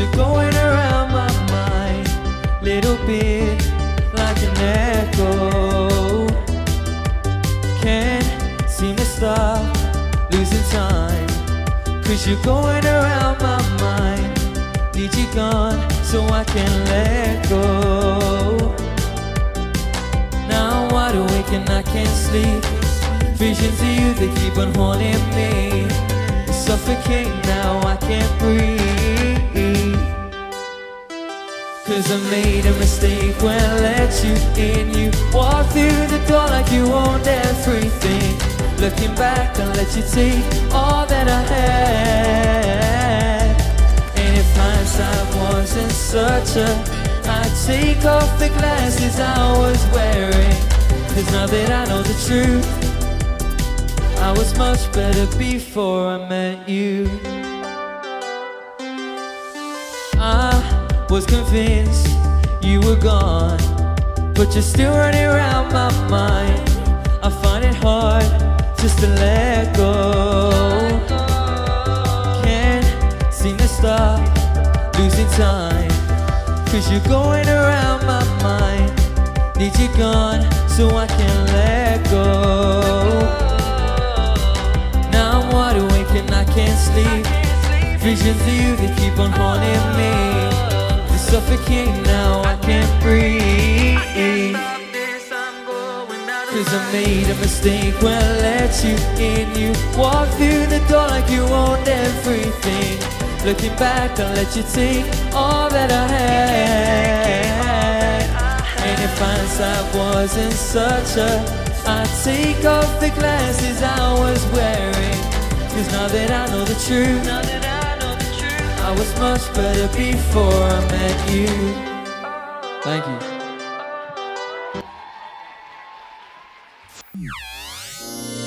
you're going around my mind, little bit like an echo. Can't seem to stop losing time, cause you're going around my mind. Need you gone so I can let go. Now I'm wide awake and I can't sleep. Visions of you, they keep on haunting me. Cause I made a mistake when I let you in. You walked through the door like you owned everything. Looking back, I let you take all that I had. And if hindsight wasn't such a, I'd take off the glasses I was wearing. Cause now that I know the truth, I was much better before I met you. Was convinced you were gone, but you're still running around my mind. I find it hard just to let go. Can't seem to stop losing time, cause you're going around my mind. Need you gone so I can let go. Now I'm wide awake and I can't sleep. Visions of you that keep on haunting me. Cause I made a mistake when I let you in. You walked through the door like you owned everything. Looking back, I let you take all that I had. And if hindsight wasn't such a, I'd take off the glasses I was wearing. Cause now that I know the truth, now that I know the truth, I was much better before I met you. Thank you. Yeah.